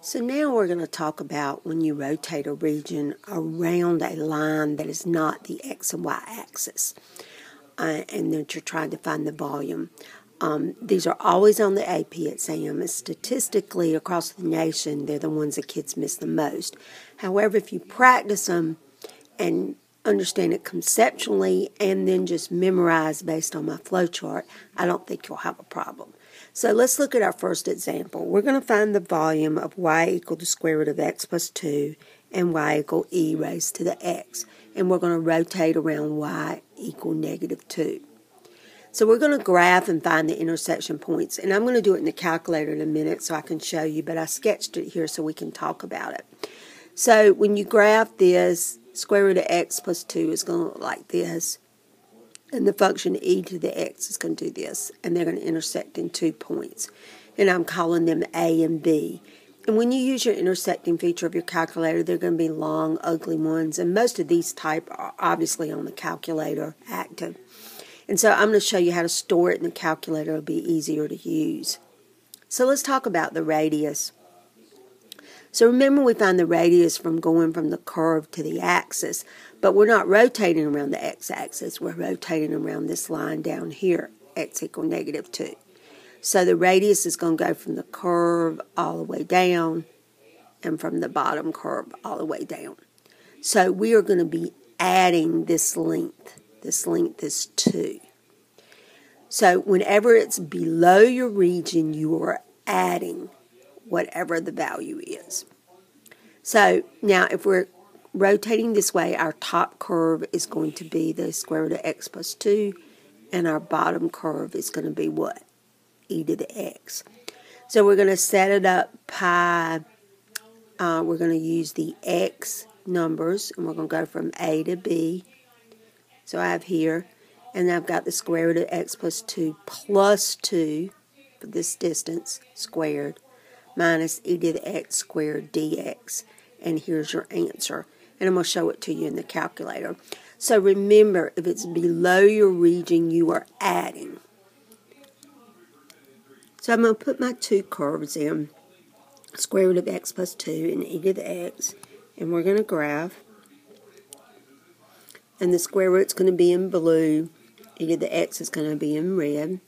So now we're going to talk about when you rotate a region around a line that is not the x and y axis, uh, and that you're trying to find the volume. Um, these are always on the AP exam, and statistically across the nation, they're the ones that kids miss the most. However, if you practice them and understand it conceptually and then just memorize based on my flow chart, I don't think you'll have a problem. So let's look at our first example. We're going to find the volume of y equal to square root of x plus 2 and y equal e raised to the x. And we're going to rotate around y equal negative 2. So we're going to graph and find the intersection points. And I'm going to do it in the calculator in a minute so I can show you, but I sketched it here so we can talk about it. So when you graph this, square root of x plus 2 is going to look like this. And the function e to the x is going to do this. And they're going to intersect in two points. And I'm calling them a and b. And when you use your intersecting feature of your calculator, they're going to be long, ugly ones. And most of these type are obviously on the calculator active. And so I'm going to show you how to store it in the calculator. It'll be easier to use. So let's talk about the radius. So remember we find the radius from going from the curve to the axis, but we're not rotating around the x-axis. We're rotating around this line down here, x equal negative 2. So the radius is going to go from the curve all the way down and from the bottom curve all the way down. So we are going to be adding this length. This length is 2. So whenever it's below your region, you are adding whatever the value is. So now if we're rotating this way, our top curve is going to be the square root of x plus 2, and our bottom curve is going to be what? e to the x. So we're going to set it up pi. Uh, we're going to use the x numbers, and we're going to go from a to b. So I have here, and I've got the square root of x plus 2 plus 2 for this distance squared minus e to the x squared dx. And here's your answer. And I'm going to show it to you in the calculator. So remember, if it's below your region, you are adding. So I'm going to put my two curves in, square root of x plus 2 and e to the x, and we're going to graph. And the square root's going to be in blue, e to the x is going to be in red.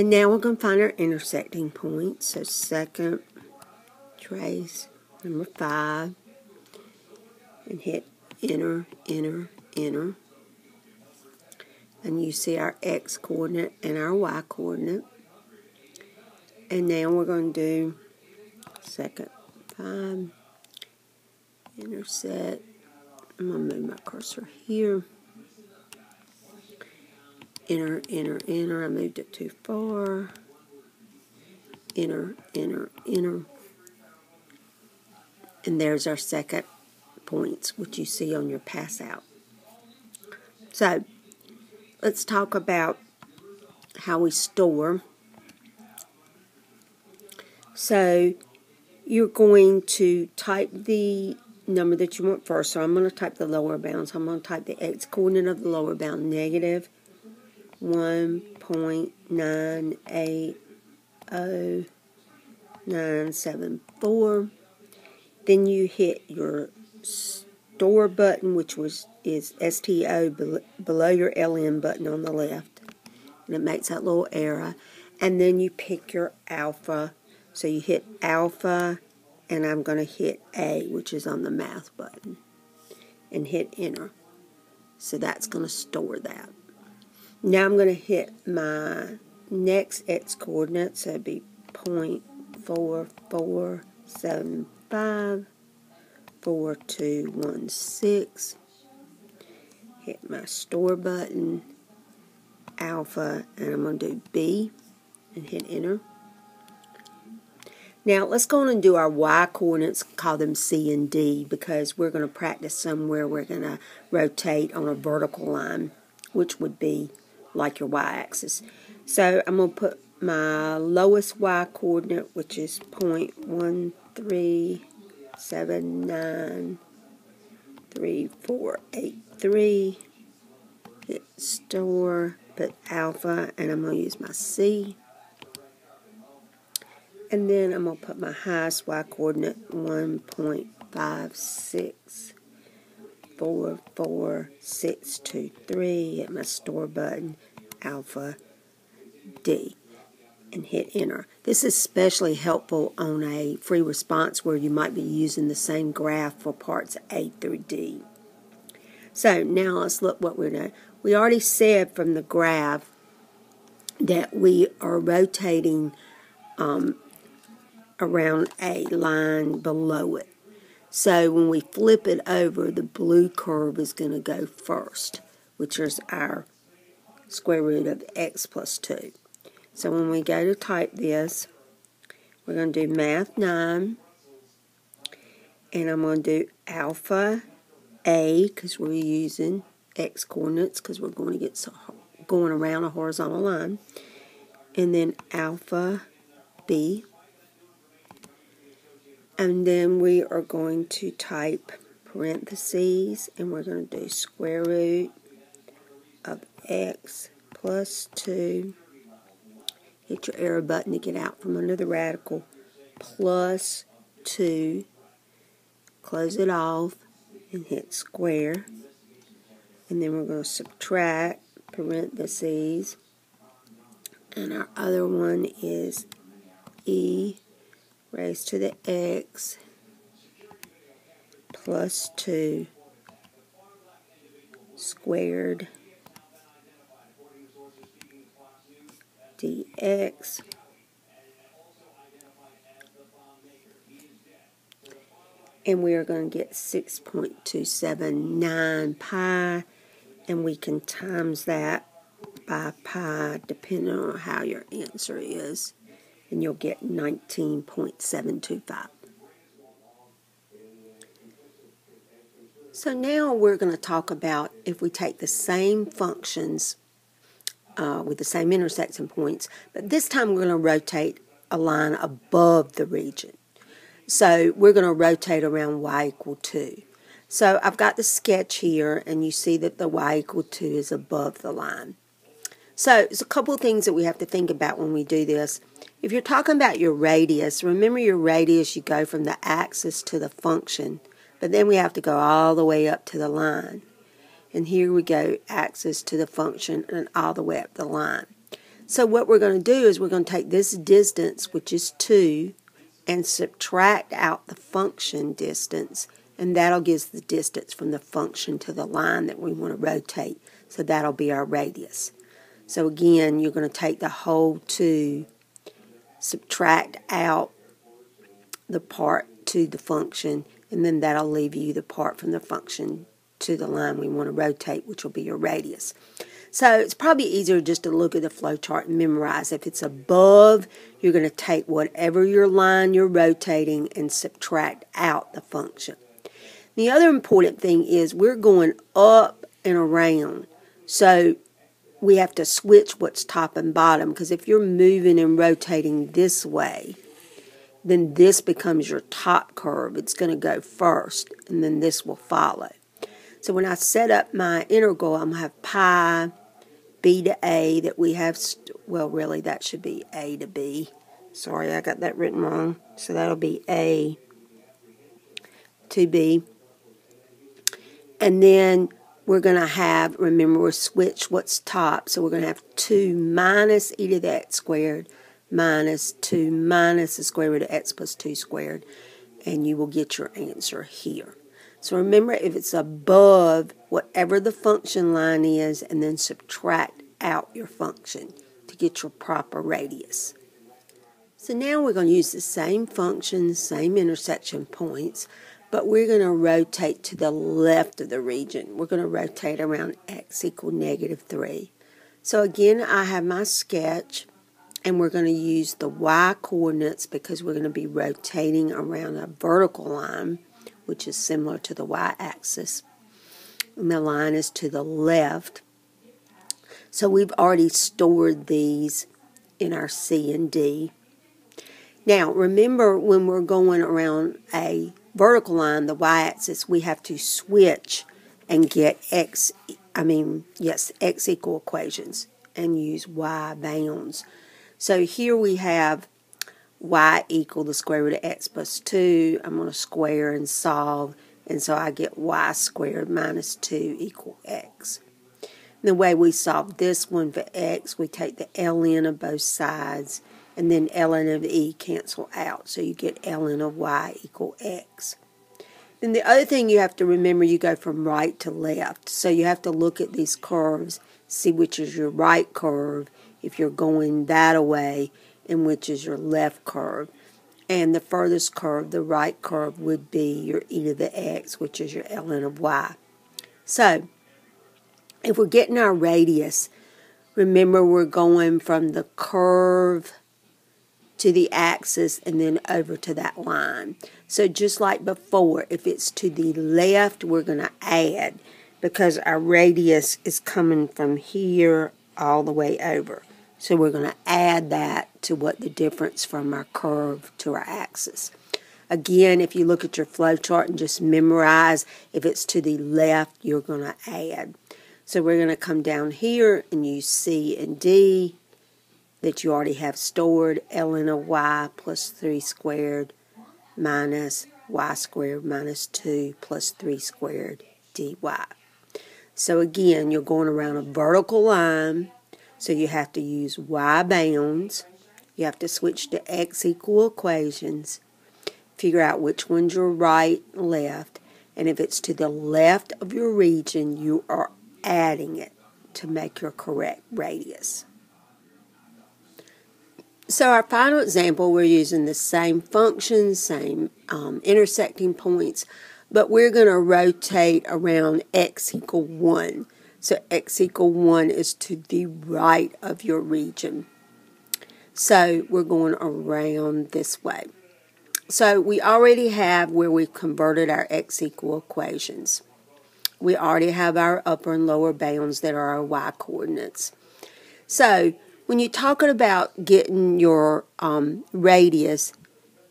And now we're going to find our intersecting point. So second trace, number 5, and hit enter, enter, enter. And you see our x coordinate and our y coordinate. And now we're going to do second 5, intersect. I'm going to move my cursor here enter, enter, enter. I moved it too far. Enter, enter, enter. And there's our second points, which you see on your pass out. So, let's talk about how we store. So, you're going to type the number that you want first. So I'm going to type the lower bound. So I'm going to type the x coordinate of the lower bound, negative 1.980974. Then you hit your store button, which was is STO below your LN button on the left. And it makes that little arrow. And then you pick your alpha. So you hit alpha, and I'm going to hit A, which is on the math button, and hit enter. So that's going to store that. Now I'm going to hit my next x coordinate, so it'd be 0.4475, 4216. Hit my store button, alpha, and I'm going to do B and hit enter. Now let's go on and do our y coordinates, call them C and D, because we're going to practice somewhere we're going to rotate on a vertical line, which would be like your y-axis. So I'm going to put my lowest y coordinate, which is 0.13793483. Hit store, put alpha, and I'm going to use my C. And then I'm going to put my highest y coordinate 1.5644623 at my store button alpha D and hit enter. This is especially helpful on a free response where you might be using the same graph for parts A through D. So now let's look what we're doing. We already said from the graph that we are rotating um, around a line below it. So when we flip it over, the blue curve is going to go first, which is our square root of x plus 2. So when we go to type this, we're going to do math 9, and I'm going to do alpha a, because we're using x coordinates, because we're going to get so, going around a horizontal line, and then alpha b, and then we are going to type parentheses, and we're going to do square root of x plus 2 hit your arrow button to get out from under the radical, plus 2, close it off, and hit square. And then we're going to subtract parentheses. And our other one is e raised to the x plus 2 squared dx. And we are going to get 6.279 pi and we can times that by pi depending on how your answer is and you'll get 19.725. So now we're going to talk about if we take the same functions uh, with the same intersection points, but this time we're going to rotate a line above the region. So we're going to rotate around y equal 2. So I've got the sketch here, and you see that the y equal 2 is above the line. So there's a couple of things that we have to think about when we do this. If you're talking about your radius, remember your radius, you go from the axis to the function, but then we have to go all the way up to the line. And here we go, axis to the function and all the way up the line. So what we're going to do is we're going to take this distance, which is 2, and subtract out the function distance, and that'll give us the distance from the function to the line that we want to rotate. So that'll be our radius. So again, you're going to take the whole 2, subtract out the part to the function, and then that'll leave you the part from the function to the line we want to rotate, which will be your radius. So it's probably easier just to look at the flow chart and memorize. If it's above, you're going to take whatever your line you're rotating and subtract out the function. The other important thing is we're going up and around. So we have to switch what's top and bottom because if you're moving and rotating this way, then this becomes your top curve. It's going to go first and then this will follow. So when I set up my integral, I'm going to have pi b to a that we have, well, really, that should be a to b. Sorry, I got that written wrong. So that'll be a to b. And then we're going to have, remember, we're switch what's top. So we're going to have 2 minus e to the x squared minus 2 minus the square root of x plus 2 squared. And you will get your answer here. So remember if it's above whatever the function line is and then subtract out your function to get your proper radius. So now we're going to use the same function, same intersection points, but we're going to rotate to the left of the region. We're going to rotate around x equal negative 3. So again, I have my sketch, and we're going to use the y coordinates because we're going to be rotating around a vertical line which is similar to the y-axis. And the line is to the left. So we've already stored these in our C and D. Now, remember when we're going around a vertical line, the y-axis, we have to switch and get x, I mean, yes, x equal equations and use y bounds. So here we have y equal the square root of x plus 2. I'm going to square and solve, and so I get y squared minus 2 equal x. the way we solve this one for x, we take the ln of both sides, and then ln of e cancel out, so you get ln of y equal x. Then the other thing you have to remember, you go from right to left. So you have to look at these curves, see which is your right curve if you're going that way, and which is your left curve. And the furthest curve, the right curve, would be your e to the x, which is your ln of y. So, if we're getting our radius, remember we're going from the curve to the axis and then over to that line. So just like before, if it's to the left, we're going to add because our radius is coming from here all the way over. So we're going to add that to what the difference from our curve to our axis. Again, if you look at your flow chart and just memorize, if it's to the left, you're going to add. So we're going to come down here and use C and D that you already have stored, ln of y plus 3 squared minus y squared minus 2 plus 3 squared dy. So again, you're going around a vertical line, so you have to use y bounds. You have to switch to x equal equations, figure out which one's your right, and left, and if it's to the left of your region, you are adding it to make your correct radius. So our final example, we're using the same functions, same um, intersecting points, but we're going to rotate around x equal 1. So x equal 1 is to the right of your region. So we're going around this way. So we already have where we've converted our x equal equations. We already have our upper and lower bounds that are our y coordinates. So when you're talking about getting your um, radius,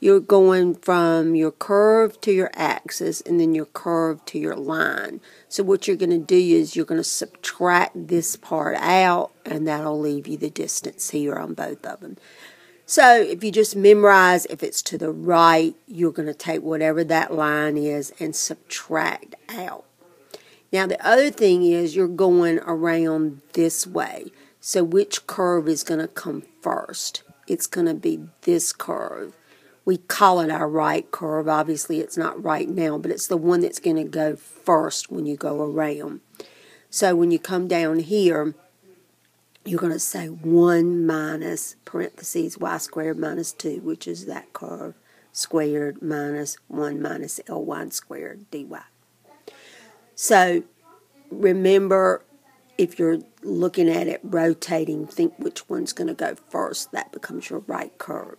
you're going from your curve to your axis and then your curve to your line. So what you're going to do is you're going to subtract this part out and that'll leave you the distance here on both of them. So if you just memorize if it's to the right, you're going to take whatever that line is and subtract out. Now the other thing is you're going around this way. So which curve is going to come first? It's going to be this curve. We call it our right curve. Obviously, it's not right now, but it's the one that's going to go first when you go around. So when you come down here, you're going to say 1 minus parentheses y squared minus 2, which is that curve, squared minus 1 minus L1 squared dy. So remember if you're looking at it rotating, think which one's going to go first. That becomes your right curve.